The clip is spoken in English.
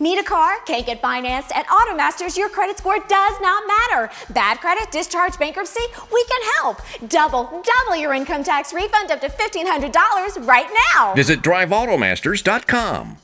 Need a car? Can't get financed? At Automasters, your credit score does not matter. Bad credit, discharge, bankruptcy? We can help. Double, double your income tax refund up to $1,500 right now. Visit driveautomasters.com.